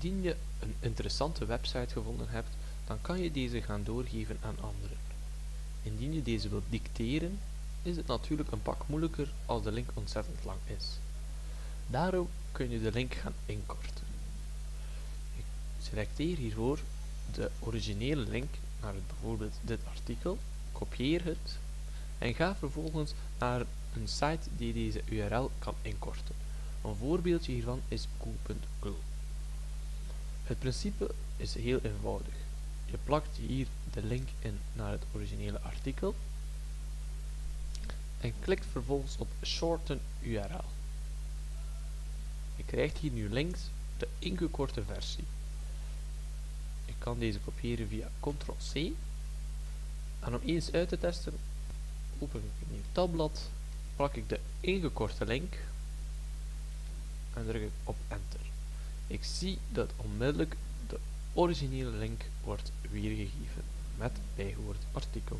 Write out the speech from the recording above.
Indien je een interessante website gevonden hebt, dan kan je deze gaan doorgeven aan anderen. Indien je deze wilt dicteren, is het natuurlijk een pak moeilijker als de link ontzettend lang is. Daarom kun je de link gaan inkorten. Ik selecteer hiervoor de originele link naar bijvoorbeeld dit artikel, kopieer het en ga vervolgens naar een site die deze URL kan inkorten. Een voorbeeldje hiervan is cool.cool. Het principe is heel eenvoudig. Je plakt hier de link in naar het originele artikel en klikt vervolgens op Shorten URL. Je krijgt hier nu links de ingekorte versie. Ik kan deze kopiëren via Ctrl-C en om eens uit te testen open ik een nieuw tabblad, plak ik de ingekorte link en druk ik op enter. Ik zie dat onmiddellijk de originele link wordt weergegeven met bijgehoord artikel.